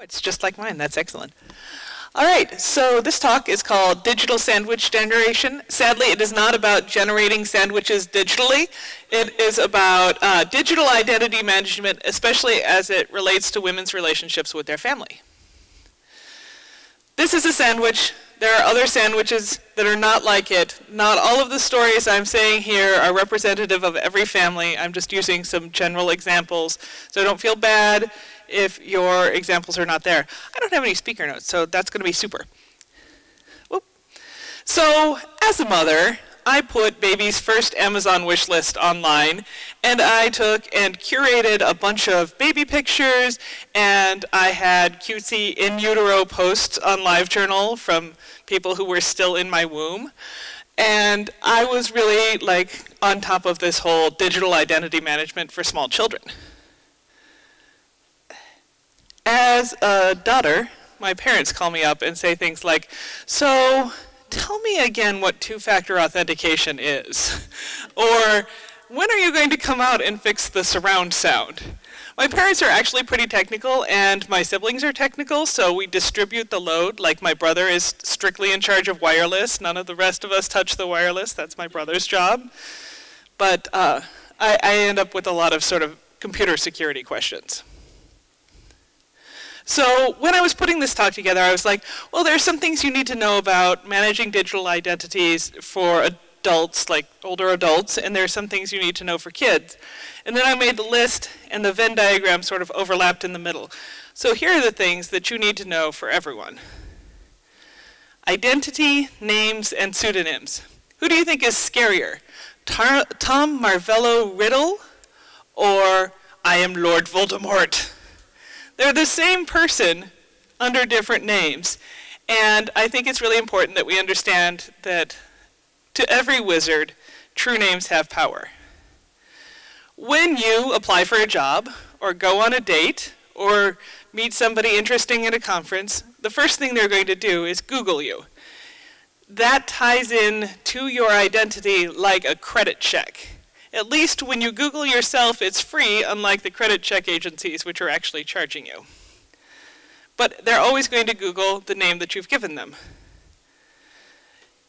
It's just like mine. That's excellent. All right, so this talk is called Digital Sandwich Generation. Sadly, it is not about generating sandwiches digitally. It is about uh, digital identity management, especially as it relates to women's relationships with their family. This is a sandwich. There are other sandwiches that are not like it. Not all of the stories I'm saying here are representative of every family. I'm just using some general examples, so don't feel bad if your examples are not there. I don't have any speaker notes, so that's going to be super. Whoop. So, as a mother, I put baby's first Amazon wish list online, and I took and curated a bunch of baby pictures, and I had cutesy in utero posts on LiveJournal from people who were still in my womb. And I was really like on top of this whole digital identity management for small children. As a daughter, my parents call me up and say things like, so tell me again what two-factor authentication is. or when are you going to come out and fix the surround sound? My parents are actually pretty technical and my siblings are technical, so we distribute the load. Like my brother is strictly in charge of wireless. None of the rest of us touch the wireless. That's my brother's job. But uh, I, I end up with a lot of sort of computer security questions. So when I was putting this talk together, I was like, well, there are some things you need to know about managing digital identities for adults, like older adults, and there are some things you need to know for kids. And then I made the list, and the Venn diagram sort of overlapped in the middle. So here are the things that you need to know for everyone. Identity, names, and pseudonyms. Who do you think is scarier? Tar Tom Marvolo Riddle or I am Lord Voldemort? They're the same person under different names. And I think it's really important that we understand that to every wizard, true names have power. When you apply for a job, or go on a date, or meet somebody interesting at a conference, the first thing they're going to do is Google you. That ties in to your identity like a credit check. At least when you Google yourself, it's free, unlike the credit check agencies, which are actually charging you. But they're always going to Google the name that you've given them.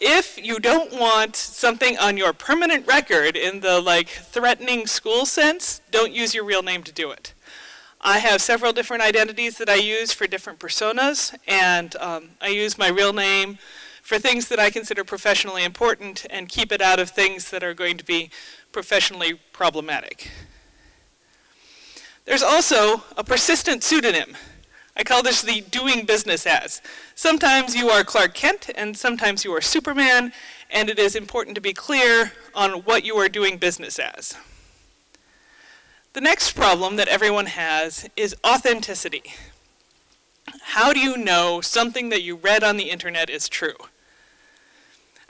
If you don't want something on your permanent record in the like threatening school sense, don't use your real name to do it. I have several different identities that I use for different personas, and um, I use my real name for things that I consider professionally important and keep it out of things that are going to be professionally problematic. There's also a persistent pseudonym. I call this the doing business as. Sometimes you are Clark Kent and sometimes you are Superman, and it is important to be clear on what you are doing business as. The next problem that everyone has is authenticity. How do you know something that you read on the internet is true?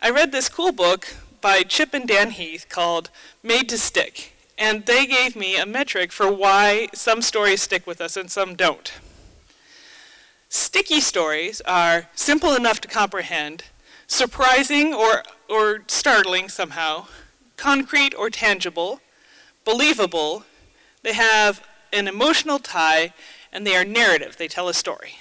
I read this cool book by Chip and Dan Heath called Made to Stick, and they gave me a metric for why some stories stick with us and some don't. Sticky stories are simple enough to comprehend, surprising or, or startling somehow, concrete or tangible, believable, they have an emotional tie, and they are narrative, they tell a story.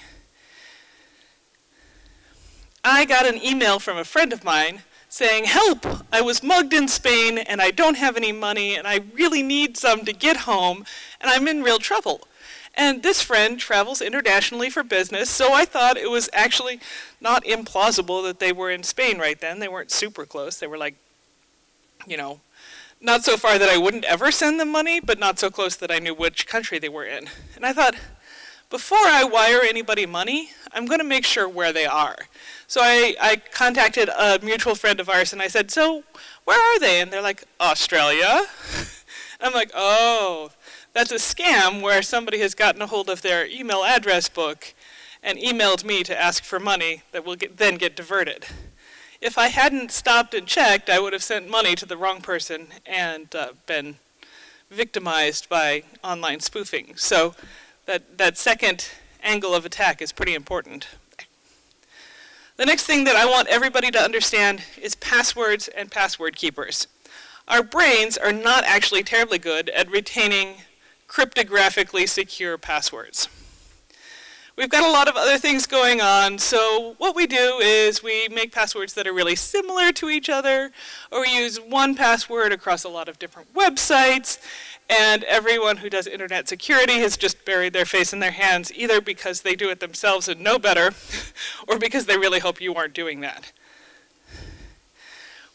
I got an email from a friend of mine saying, help, I was mugged in Spain and I don't have any money and I really need some to get home and I'm in real trouble. And this friend travels internationally for business, so I thought it was actually not implausible that they were in Spain right then. They weren't super close. They were like, you know, not so far that I wouldn't ever send them money, but not so close that I knew which country they were in. And I thought, before I wire anybody money, I'm going to make sure where they are. So I, I contacted a mutual friend of ours and I said, so where are they? And they're like, Australia. I'm like, oh, that's a scam where somebody has gotten a hold of their email address book and emailed me to ask for money that will get, then get diverted. If I hadn't stopped and checked, I would have sent money to the wrong person and uh, been victimized by online spoofing. So that, that second angle of attack is pretty important. The next thing that I want everybody to understand is passwords and password keepers. Our brains are not actually terribly good at retaining cryptographically secure passwords. We've got a lot of other things going on, so what we do is we make passwords that are really similar to each other, or we use one password across a lot of different websites, and everyone who does internet security has just buried their face in their hands, either because they do it themselves and know better, or because they really hope you aren't doing that.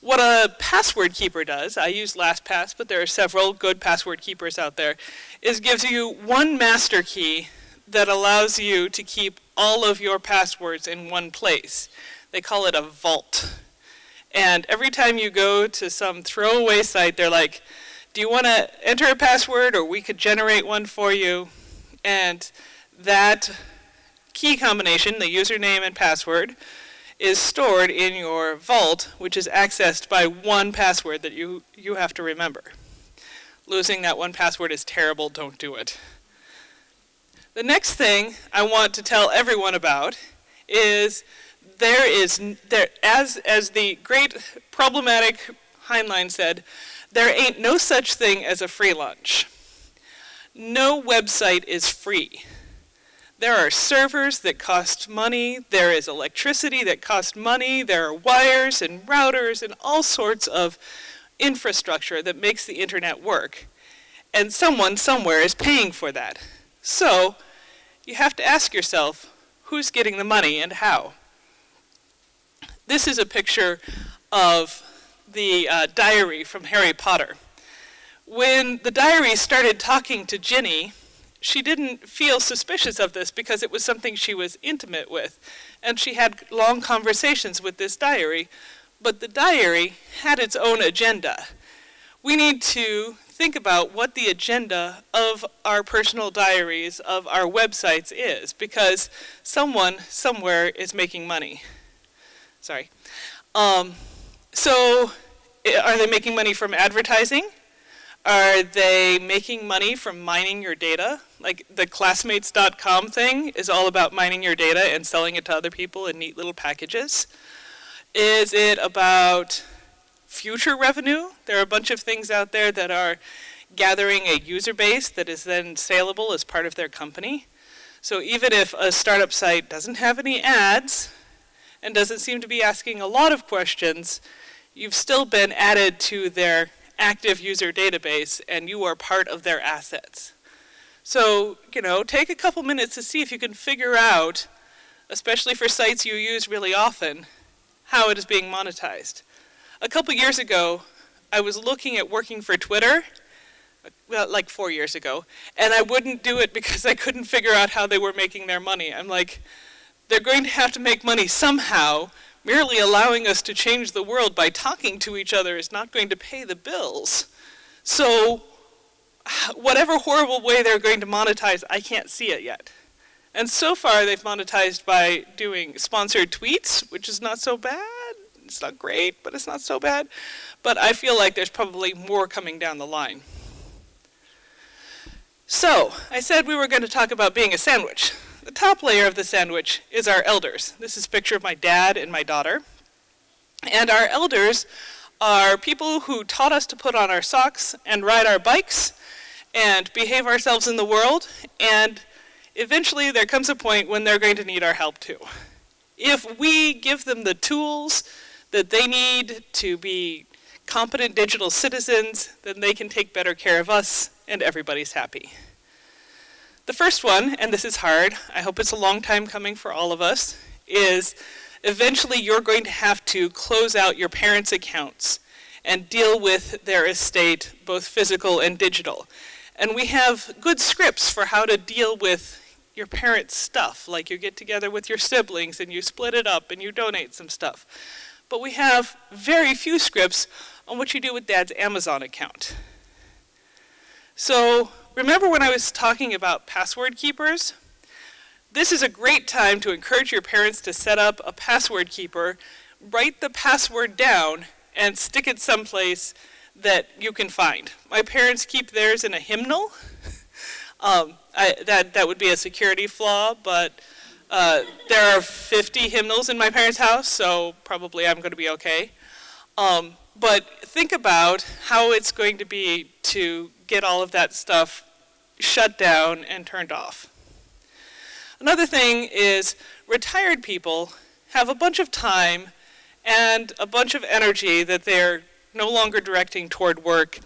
What a password keeper does, I use LastPass, but there are several good password keepers out there, is gives you one master key that allows you to keep all of your passwords in one place. They call it a vault. And every time you go to some throwaway site, they're like, do you want to enter a password or we could generate one for you? And that key combination, the username and password, is stored in your vault, which is accessed by one password that you, you have to remember. Losing that one password is terrible, don't do it. The next thing I want to tell everyone about is there is, there, as, as the great problematic Heinlein said, there ain't no such thing as a free lunch. No website is free. There are servers that cost money, there is electricity that costs money, there are wires and routers and all sorts of infrastructure that makes the internet work. And someone somewhere is paying for that. So, you have to ask yourself, who's getting the money and how? This is a picture of the uh, diary from Harry Potter. When the diary started talking to Ginny, she didn't feel suspicious of this because it was something she was intimate with. And she had long conversations with this diary. But the diary had its own agenda. We need to think about what the agenda of our personal diaries, of our websites is, because someone somewhere is making money. Sorry. Um, so, eh, are they making money from advertising? Are they making money from mining your data? Like the classmates.com thing is all about mining your data and selling it to other people in neat little packages. Is it about future revenue? There are a bunch of things out there that are gathering a user base that is then saleable as part of their company. So even if a startup site doesn't have any ads and doesn't seem to be asking a lot of questions, you've still been added to their active user database and you are part of their assets. So, you know, take a couple minutes to see if you can figure out, especially for sites you use really often, how it is being monetized. A couple years ago, I was looking at working for Twitter, well, like four years ago, and I wouldn't do it because I couldn't figure out how they were making their money. I'm like, they're going to have to make money somehow, Merely allowing us to change the world by talking to each other is not going to pay the bills. So whatever horrible way they're going to monetize, I can't see it yet. And so far they've monetized by doing sponsored tweets, which is not so bad. It's not great, but it's not so bad. But I feel like there's probably more coming down the line. So, I said we were going to talk about being a sandwich. The top layer of the sandwich is our elders. This is a picture of my dad and my daughter. And our elders are people who taught us to put on our socks and ride our bikes and behave ourselves in the world. And eventually there comes a point when they're going to need our help too. If we give them the tools that they need to be competent digital citizens, then they can take better care of us and everybody's happy. The first one, and this is hard, I hope it's a long time coming for all of us, is eventually you're going to have to close out your parents' accounts and deal with their estate, both physical and digital. And we have good scripts for how to deal with your parents' stuff, like you get together with your siblings and you split it up and you donate some stuff. But we have very few scripts on what you do with dad's Amazon account. So remember when I was talking about password keepers? This is a great time to encourage your parents to set up a password keeper, write the password down, and stick it someplace that you can find. My parents keep theirs in a hymnal. um, I, that, that would be a security flaw, but uh, there are 50 hymnals in my parents' house, so probably I'm going to be okay. Um, but think about how it's going to be to get all of that stuff shut down and turned off. Another thing is retired people have a bunch of time and a bunch of energy that they're no longer directing toward work.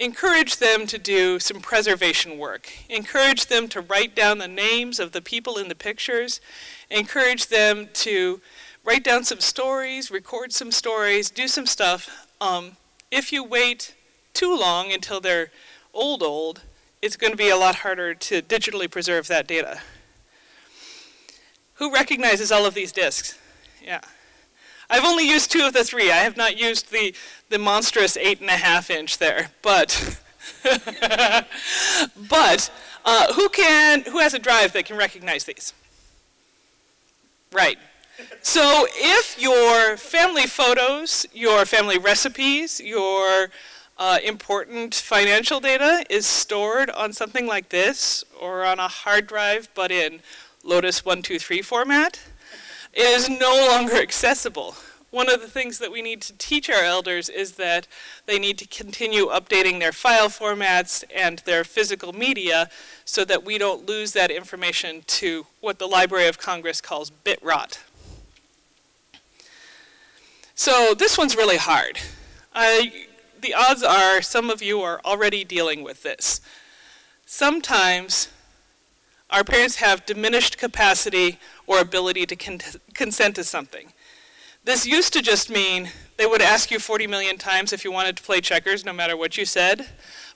Encourage them to do some preservation work. Encourage them to write down the names of the people in the pictures. Encourage them to write down some stories, record some stories, do some stuff. Um, if you wait too long until they're old, old, it's going to be a lot harder to digitally preserve that data. Who recognizes all of these disks? Yeah. I've only used two of the three. I have not used the, the monstrous eight and a half inch there, but, but uh, who can, who has a drive that can recognize these? Right. So if your family photos, your family recipes, your uh, important financial data is stored on something like this or on a hard drive but in Lotus 123 format, it is no longer accessible. One of the things that we need to teach our elders is that they need to continue updating their file formats and their physical media so that we don't lose that information to what the Library of Congress calls bit rot. So this one's really hard. I, the odds are some of you are already dealing with this. Sometimes our parents have diminished capacity or ability to con consent to something. This used to just mean they would ask you 40 million times if you wanted to play checkers no matter what you said,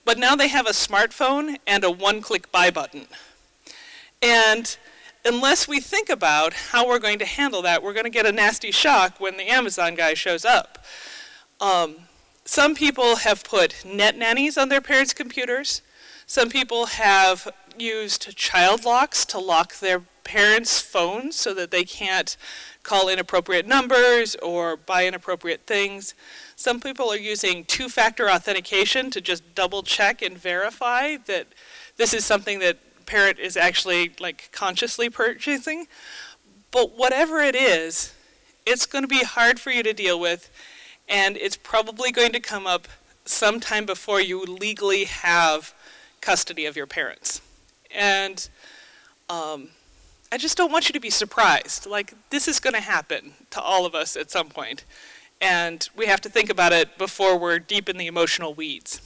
but now they have a smartphone and a one-click buy button. And unless we think about how we're going to handle that, we're going to get a nasty shock when the Amazon guy shows up. Um, some people have put net nannies on their parents' computers. Some people have used child locks to lock their parents' phones so that they can't call inappropriate numbers or buy inappropriate things. Some people are using two-factor authentication to just double check and verify that this is something that parent is actually like consciously purchasing. But whatever it is, it's going to be hard for you to deal with and it's probably going to come up sometime before you legally have custody of your parents. And um, I just don't want you to be surprised. Like, this is going to happen to all of us at some point. And we have to think about it before we're deep in the emotional weeds.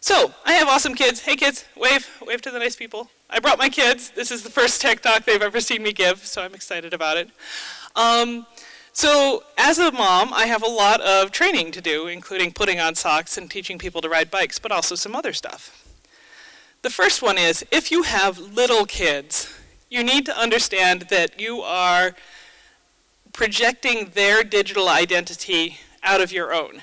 So, I have awesome kids. Hey kids, wave, wave to the nice people. I brought my kids. This is the first tech talk they've ever seen me give, so I'm excited about it. Um, so as a mom, I have a lot of training to do, including putting on socks and teaching people to ride bikes, but also some other stuff. The first one is, if you have little kids, you need to understand that you are projecting their digital identity out of your own.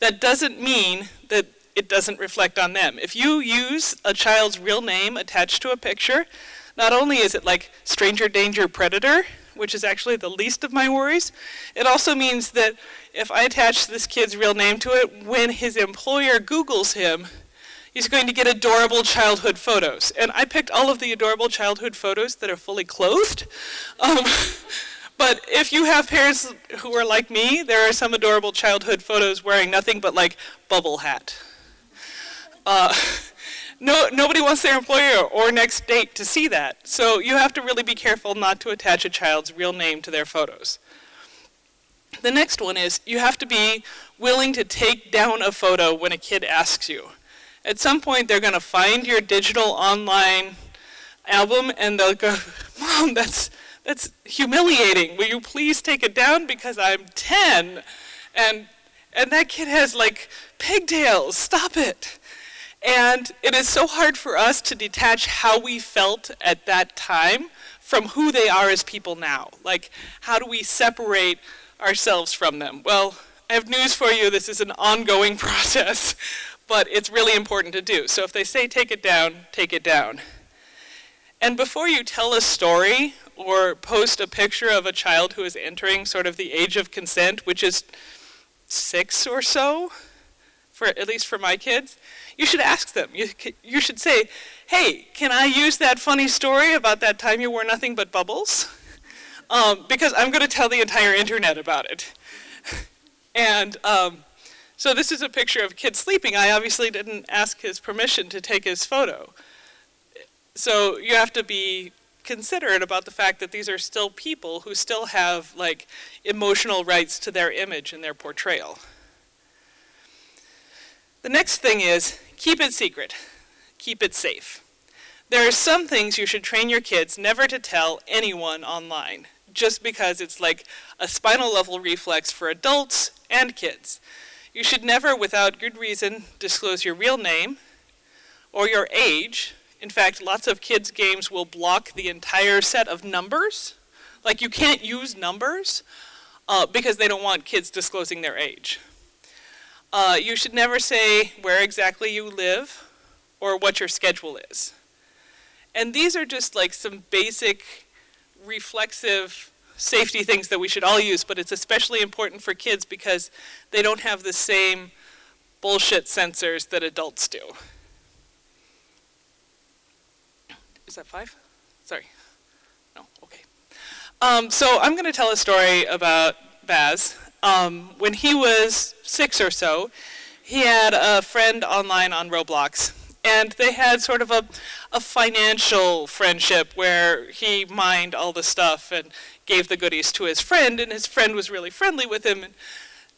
That doesn't mean that it doesn't reflect on them. If you use a child's real name attached to a picture, not only is it like stranger danger predator, which is actually the least of my worries, it also means that if I attach this kid's real name to it, when his employer Googles him, he's going to get adorable childhood photos. And I picked all of the adorable childhood photos that are fully clothed. Um, but if you have parents who are like me, there are some adorable childhood photos wearing nothing but like bubble hat. Uh, no, nobody wants their employer or next date to see that. So you have to really be careful not to attach a child's real name to their photos. The next one is you have to be willing to take down a photo when a kid asks you. At some point, they're going to find your digital online album and they'll go, Mom, that's, that's humiliating. Will you please take it down because I'm 10? And, and that kid has like pigtails. Stop it. And it is so hard for us to detach how we felt at that time from who they are as people now. Like, how do we separate ourselves from them? Well, I have news for you. This is an ongoing process but it's really important to do. So if they say take it down, take it down. And before you tell a story or post a picture of a child who is entering sort of the age of consent, which is six or so, for at least for my kids, you should ask them. You, you should say, hey, can I use that funny story about that time you wore nothing but bubbles? Um, because I'm going to tell the entire internet about it. and um, so this is a picture of a kid sleeping. I obviously didn't ask his permission to take his photo. So you have to be considerate about the fact that these are still people who still have like emotional rights to their image and their portrayal. The next thing is keep it secret, keep it safe. There are some things you should train your kids never to tell anyone online, just because it's like a spinal level reflex for adults and kids. You should never, without good reason, disclose your real name or your age. In fact, lots of kids' games will block the entire set of numbers. Like, you can't use numbers uh, because they don't want kids disclosing their age. Uh, you should never say where exactly you live or what your schedule is. And these are just like some basic reflexive safety things that we should all use, but it's especially important for kids because they don't have the same bullshit sensors that adults do. Is that five? Sorry. No, okay. Um, so I'm going to tell a story about Baz. Um, when he was six or so, he had a friend online on Roblox and they had sort of a, a financial friendship where he mined all the stuff and gave the goodies to his friend, and his friend was really friendly with him. And,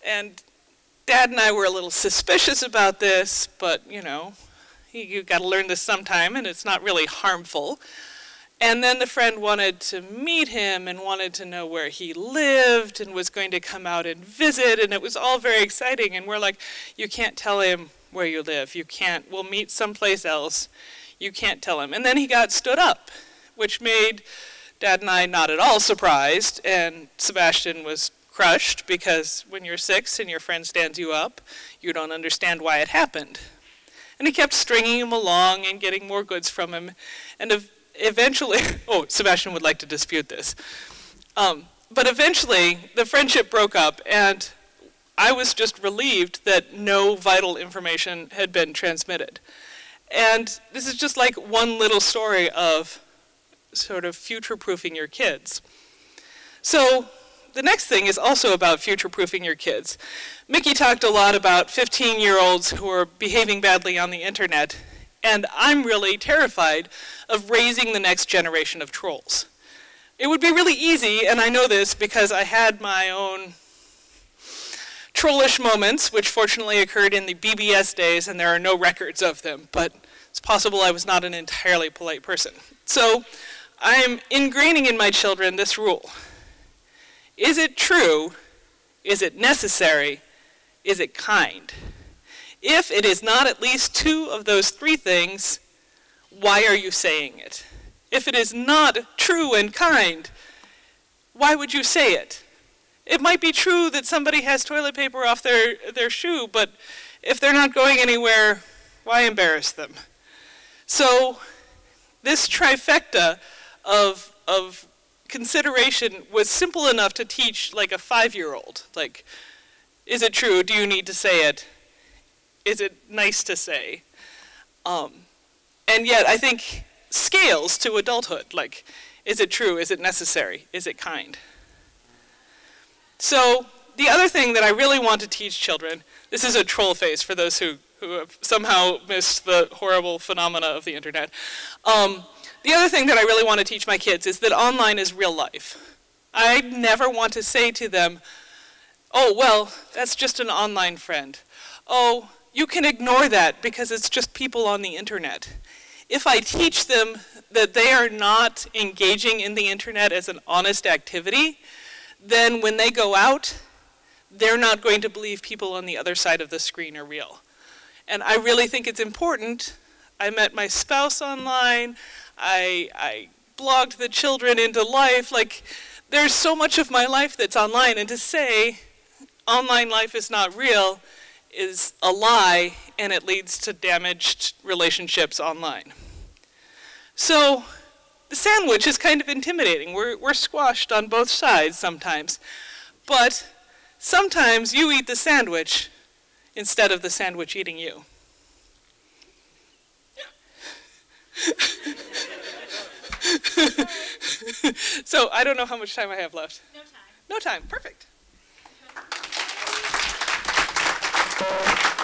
and Dad and I were a little suspicious about this, but you know, you got to learn this sometime, and it's not really harmful. And then the friend wanted to meet him and wanted to know where he lived and was going to come out and visit, and it was all very exciting. And we're like, you can't tell him where you live. You can't, we'll meet someplace else. You can't tell him. And then he got stood up, which made Dad and I not at all surprised, and Sebastian was crushed because when you're six and your friend stands you up, you don't understand why it happened. And he kept stringing him along and getting more goods from him. And eventually, oh, Sebastian would like to dispute this. Um, but eventually, the friendship broke up, and I was just relieved that no vital information had been transmitted. And this is just like one little story of sort of future-proofing your kids. So the next thing is also about future-proofing your kids. Mickey talked a lot about 15-year-olds who are behaving badly on the internet, and I'm really terrified of raising the next generation of trolls. It would be really easy, and I know this because I had my own trollish moments, which fortunately occurred in the BBS days, and there are no records of them, but it's possible I was not an entirely polite person. So I am ingraining in my children this rule. Is it true? Is it necessary? Is it kind? If it is not at least two of those three things, why are you saying it? If it is not true and kind, why would you say it? It might be true that somebody has toilet paper off their, their shoe, but if they're not going anywhere, why embarrass them? So this trifecta of, of consideration was simple enough to teach like a five-year-old. Like, is it true? Do you need to say it? Is it nice to say? Um, and yet I think scales to adulthood. Like, is it true? Is it necessary? Is it kind? So the other thing that I really want to teach children, this is a troll face for those who, who have somehow missed the horrible phenomena of the internet. Um, the other thing that I really want to teach my kids is that online is real life. I never want to say to them, oh, well, that's just an online friend. Oh, you can ignore that because it's just people on the internet. If I teach them that they are not engaging in the internet as an honest activity, then when they go out, they're not going to believe people on the other side of the screen are real. And I really think it's important. I met my spouse online. I, I blogged the children into life. Like, there's so much of my life that's online. And to say online life is not real is a lie, and it leads to damaged relationships online. So the sandwich is kind of intimidating. We're, we're squashed on both sides sometimes. But sometimes you eat the sandwich instead of the sandwich eating you. so I don't know how much time I have left. No time. No time. Perfect. Thank you.